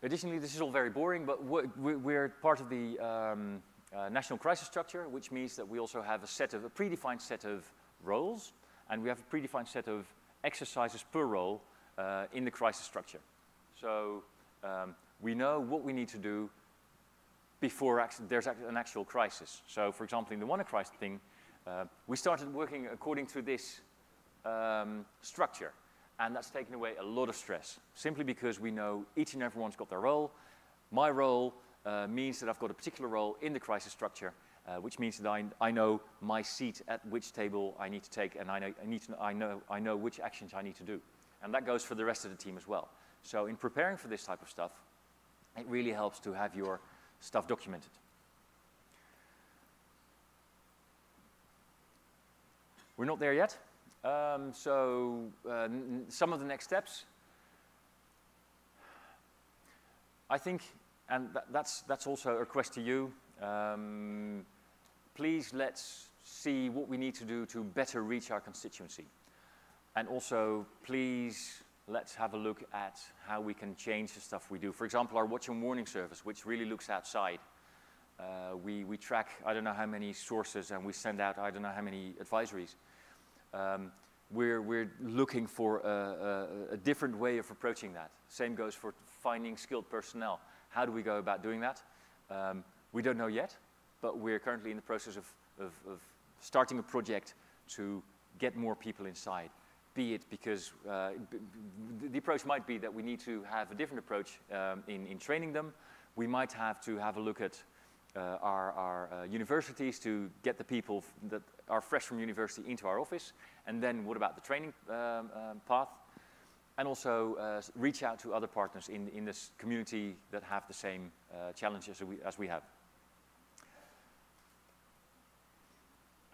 Speaker 2: Additionally, this is all very boring, but we're part of the um, uh, national crisis structure, which means that we also have a set of, a predefined set of roles, and we have a predefined set of exercises per role uh, in the crisis structure. So um, we know what we need to do before there's an actual crisis. So for example, in the WannaCry thing, uh, we started working according to this um, structure. And that's taken away a lot of stress, simply because we know each and everyone's got their role. My role uh, means that I've got a particular role in the crisis structure, uh, which means that I, I, know my seat at which table I need to take, and I know, I, need to, I, know, I know which actions I need to do. And that goes for the rest of the team as well. So in preparing for this type of stuff, it really helps to have your stuff documented. We're not there yet. Um, so uh, some of the next steps. I think, and that, that's, that's also a request to you, um, please let's see what we need to do to better reach our constituency. And also, please let's have a look at how we can change the stuff we do. For example, our watch and warning service, which really looks outside. Uh, we, we track I don't know how many sources and we send out I don't know how many advisories. Um, we're, we're looking for a, a, a, different way of approaching that. Same goes for finding skilled personnel. How do we go about doing that? Um, we don't know yet, but we're currently in the process of, of, of, starting a project to get more people inside. Be it because uh, the approach might be that we need to have a different approach um, in, in training them. We might have to have a look at uh, our, our uh, universities to get the people that are fresh from university into our office. And then what about the training um, um, path? And also uh, reach out to other partners in, in this community that have the same challenges as we, as we have.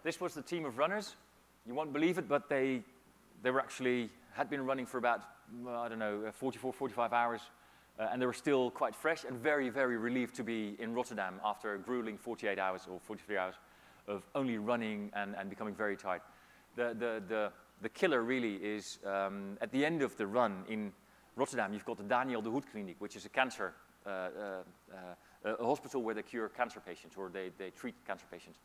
Speaker 2: This was the team of runners. You won't believe it, but they, they were actually, had been running for about, I don't know, 44, 45 hours uh, and they were still quite fresh and very, very relieved to be in Rotterdam after a grueling 48 hours or 43 hours of only running and, and becoming very tired. The, the, the, the killer really is um, at the end of the run in Rotterdam, you've got the Daniel den Hoed Clinic, which is a cancer, uh, uh, uh, a hospital where they cure cancer patients or they, they treat cancer patients.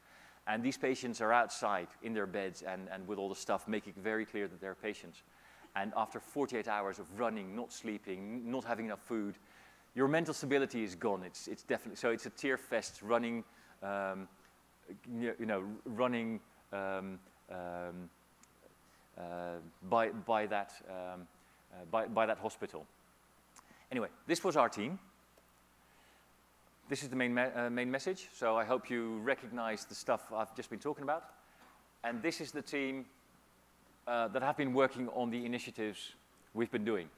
Speaker 2: And these patients are outside in their beds and, and with all the stuff, making it very clear that they're patients. And after 48 hours of running, not sleeping, not having enough food, your mental stability is gone. It's, it's definitely, so it's a tear fest running, um, you know, running um, um, uh, by, by, that, um, uh, by, by that hospital. Anyway, this was our team. This is the main, me uh, main message, so I hope you recognize the stuff I've just been talking about. And this is the team uh, that have been working on the initiatives we've been doing.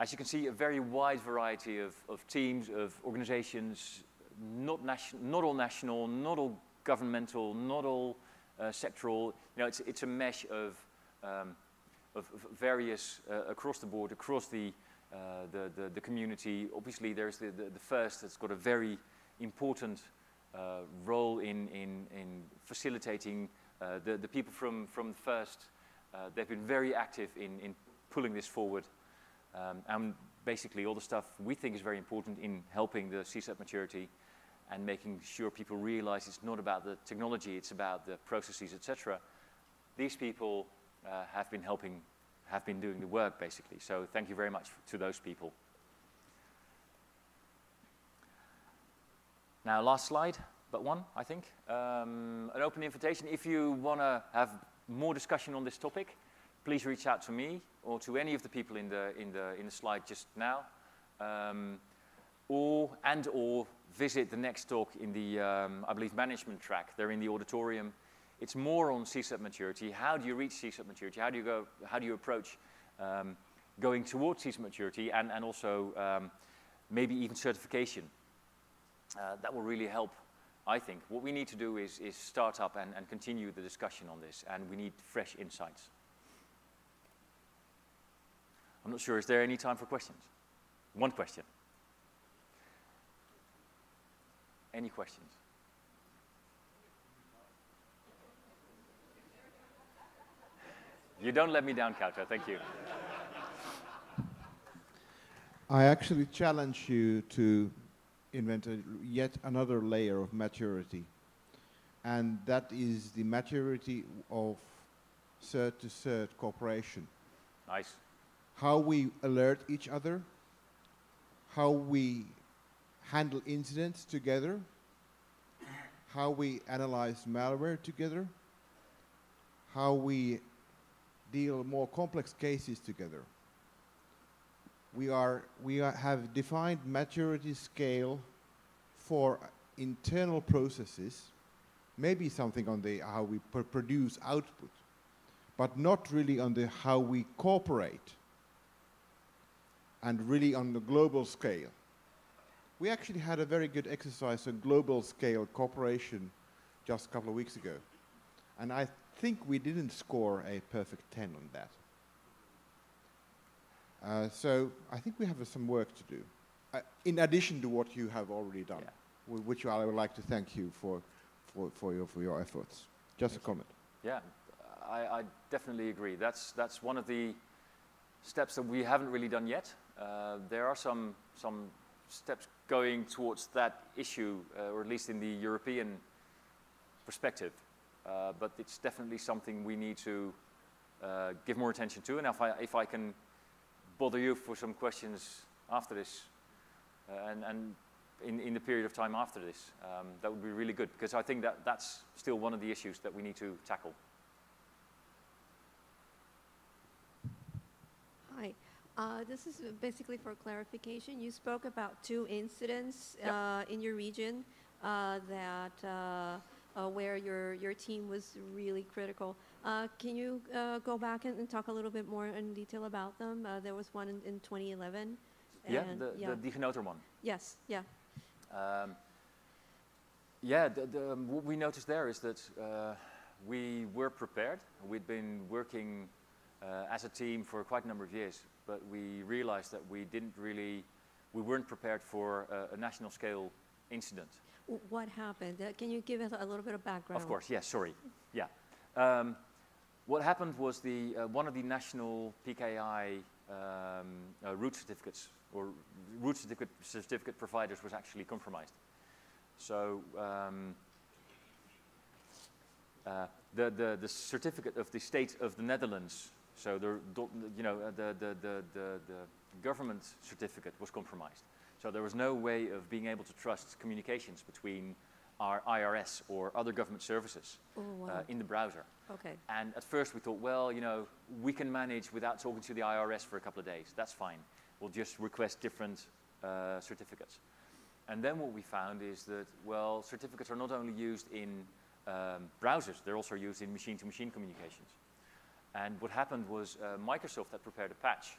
Speaker 2: As you can see, a very wide variety of, of teams, of organizations, not, not all national, not all governmental, not all uh, sectoral. You know, it's, it's a mesh of, um, of, of various uh, across the board, across the, uh, the, the, the, community. Obviously, there's the, the, the, first that's got a very important uh, role in, in, in facilitating uh, the, the people from, from first, uh, they've been very active in, in pulling this forward. Um, and basically all the stuff we think is very important in helping the CSIRT maturity and making sure people realize it's not about the technology, it's about the processes, etc. These people uh, have been helping, have been doing the work basically. So thank you very much to those people. Now, last slide but one, I think. Um, an open invitation. If you want to have more discussion on this topic, please reach out to me or to any of the people in the, in the, in the slide just now. Um, or, and or visit the next talk in the, um, I believe, management track. They're in the auditorium. It's more on CSIRT maturity. How do you reach CSIRT maturity? How do you, go, how do you approach um, going towards CSIRT maturity and, and also um, maybe even certification? Uh, that will really help I think what we need to do is, is start up and, and continue the discussion on this, and we need fresh insights. I'm not sure, is there any time for questions? One question. Any questions? You don't let me down, Kauto. Thank you.
Speaker 3: I actually challenge you to invented yet another layer of maturity. And that is the maturity of cert to cert cooperation.
Speaker 2: Nice.
Speaker 3: How we alert each other, how we handle incidents together, how we analyze malware together, how we deal more complex cases together we, are, we are, have defined maturity scale for internal processes, maybe something on the how we pr produce output, but not really on the how we cooperate and really on the global scale. We actually had a very good exercise on global scale cooperation just a couple of weeks ago. And I think we didn't score a perfect 10 on that. Uh, so I think we have uh, some work to do, uh, in addition to what you have already done, yeah. which I would like to thank you for, for, for, your, for your efforts. Just a comment.
Speaker 2: Yeah, I, I, definitely agree. That's, that's one of the steps that we haven't really done yet. Uh, there are some, some steps going towards that issue, uh, or at least in the European perspective. Uh, but it's definitely something we need to uh, give more attention to. And if I, if I can bother you for some questions after this, uh, and, and in, in the period of time after this, um, that would be really good, because I think that that's still one of the issues that we need to tackle.
Speaker 4: Uh, This is basically for clarification. You spoke about two incidents
Speaker 2: Yep.
Speaker 4: uh, in your region uh, that, uh, uh, where your, your team was really critical. Uh, Can you uh, go back and and talk a little bit more in detail about them? Uh, There was one in in 2011.
Speaker 2: yeah, the,
Speaker 4: yeah.
Speaker 2: the DigiNotar one.
Speaker 4: Yes, yeah.
Speaker 2: Um, yeah, the, the, um, what we noticed there is that uh, we were prepared. We'd been working uh, as a team for quite a number of years, but we realized that we didn't really, we weren't prepared for a, a national scale incident.
Speaker 4: What happened? Uh, Can you give us a little bit of background?
Speaker 2: Of course, yes, sorry. Yeah. Um, what happened was the, uh, one of the national PKI um, uh, root certificates or root certificate, certificate providers was actually compromised. So um, uh, the, the, the certificate of the state of the Netherlands, so the, you know, the, the, the, the, government certificate was compromised. So there was no way of being able to trust communications between our IRS or other government services
Speaker 4: Oh,
Speaker 2: uh, in the browser.
Speaker 4: Okay,
Speaker 2: And at first we thought, well, you know, we can manage without talking to the IRS for a couple of days. That's fine. We'll just request different uh, certificates. And then what we found is that, well, certificates are not only used in um, browsers, they're also used in machine-to-machine communications. And what happened was uh, Microsoft had prepared a patch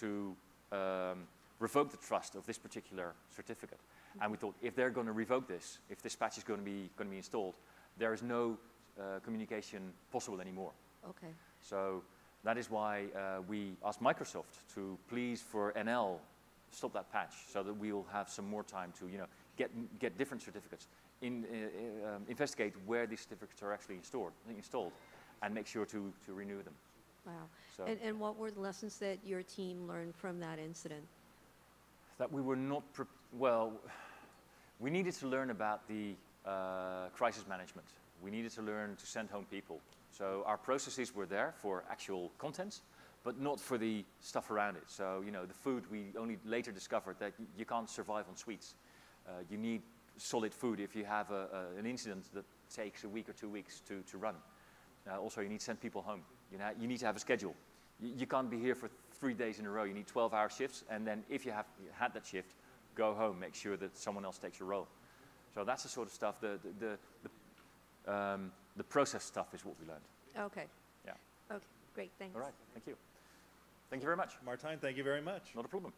Speaker 2: to um, revoke the trust of this particular certificate. And we thought, if they're going to revoke this, if this patch is going to be, going to be installed, there is no uh, communication possible anymore.
Speaker 4: okay.
Speaker 2: So that is why uh, we asked Microsoft to please, for NL, stop that patch so that we'll have some more time to, you know, get, get different certificates, in, uh, um, investigate where these certificates are actually stored, installed, and make sure to, to renew them.
Speaker 4: Wow.
Speaker 2: So
Speaker 4: And, and what were the lessons that your team learned from that incident?
Speaker 2: that we were not, pre- well, we needed to learn about the uh, crisis management. We needed to learn to send home people. So our processes were there for actual contents, but not for the stuff around it. So, you know, the food, we only later discovered that y- you can't survive on sweets. Uh, you need solid food if you have a, a, an incident that takes a week or two weeks to, to run. Uh, also, you need to send people home. You, know, you need to have a schedule. You, you can't be here for three days in a row. You need 12-hour shifts, and then if you have had that shift, go home. Make sure that someone else takes your role. So that's the sort of stuff. The the the, the, um, the process stuff is what we learned.
Speaker 4: Okay.
Speaker 2: Yeah.
Speaker 4: Okay, great, thanks.
Speaker 2: All right. Thank you. Thank you very much.
Speaker 1: Martijn, thank you very much.
Speaker 2: Not a problem.